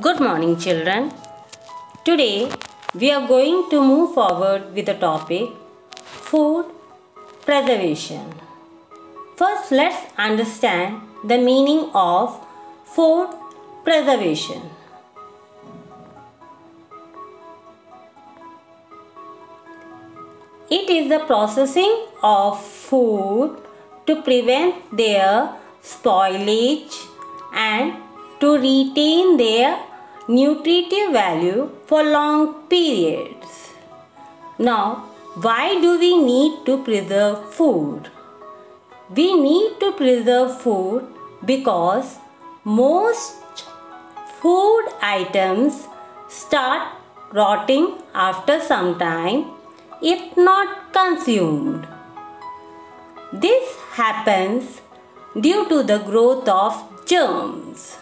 Good morning, children. Today we are going to move forward with the topic food preservation. First, let's understand the meaning of food preservation. It is the processing of food to prevent their spoilage and to retain their nutritive value for long periods. Now, why do we need to preserve food? We need to preserve food because most food items start rotting after some time if not consumed. This happens due to the growth of germs.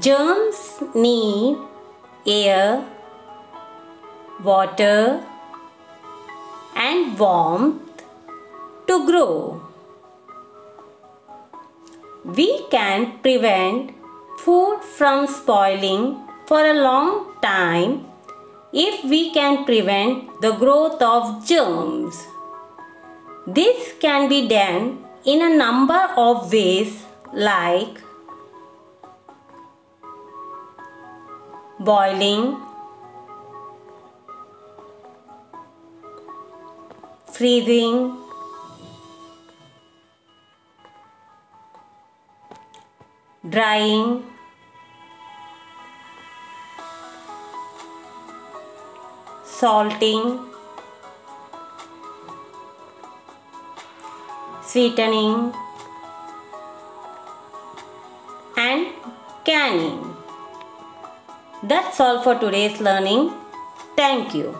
Germs need air, water, and warmth to grow. We can prevent food from spoiling for a long time if we can prevent the growth of germs. This can be done in a number of ways like boiling, freezing, drying, salting, sweetening, and canning. That's all for today's learning. Thank you.